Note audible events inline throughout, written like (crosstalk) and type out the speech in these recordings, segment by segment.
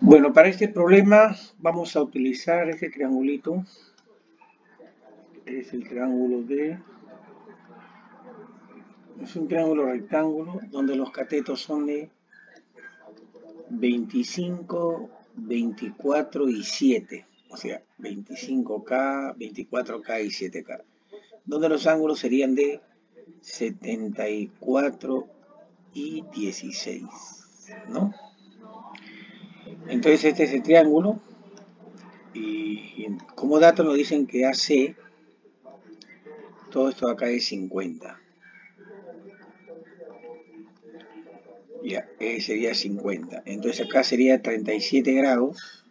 Bueno, para este problema vamos a utilizar este triangulito. Es el triángulo de... Es un triángulo rectángulo donde los catetos son de 25, 24 y 7. O sea, 25K, 24K y 7K. Donde los ángulos serían de 74 y 16. ¿No? Entonces este es el triángulo y, como dato nos dicen que AC, todo esto acá es 50. Ya, E sería 50. Entonces acá sería 37 grados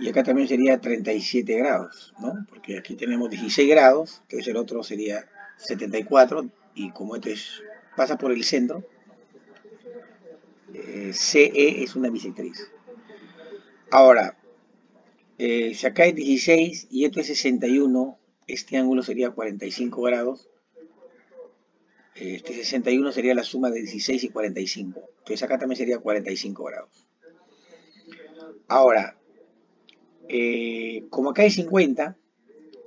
y acá también sería 37 grados, ¿no? Porque aquí tenemos 16 grados, entonces el otro sería 74 y como esto es, pasa por el centro, CE es una bisectriz. Ahora, eh, si acá es 16 y esto es 61, este ángulo sería 45 grados. Este 61 sería la suma de 16 y 45. Entonces acá también sería 45 grados. Ahora, eh, como acá es 50,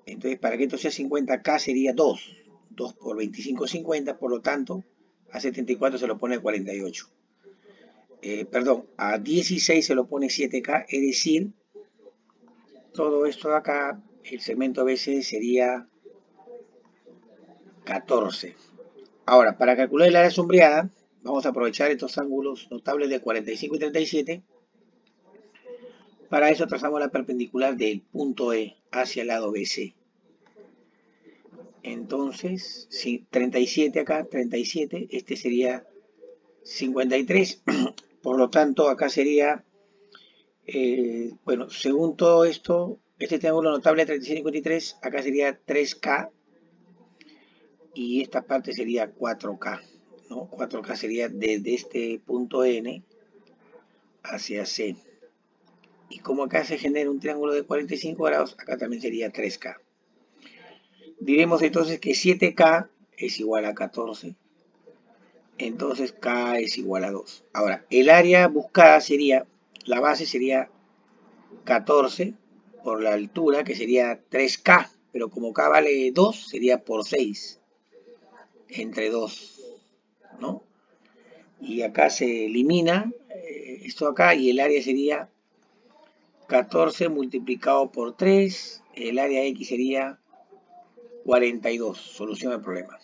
entonces para que esto sea 50, acá sería 2. 2 por 25 50, por lo tanto, a 74 se lo pone 48. Eh, perdón, a 16 se lo pone 7K, es decir, todo esto de acá, el segmento BC sería 14. Ahora, para calcular el área sombreada, vamos a aprovechar estos ángulos notables de 45 y 37. Para eso trazamos la perpendicular del punto E hacia el lado BC. Entonces, si 37 acá, 37, este sería 53. (clears throat) Por lo tanto, acá sería, eh, bueno, según todo esto, este triángulo notable 3753, acá sería 3K y esta parte sería 4K, ¿no? 4K sería desde este punto N hacia C. Y como acá se genera un triángulo de 45 grados, acá también sería 3K. Diremos entonces que 7K es igual a 14 entonces K es igual a 2. Ahora, el área buscada sería, la base sería 14 por la altura, que sería 3K, pero como K vale 2, sería por 6, entre 2, ¿no? Y acá se elimina eh, esto acá y el área sería 14 multiplicado por 3, el área X sería 42, solución del problema.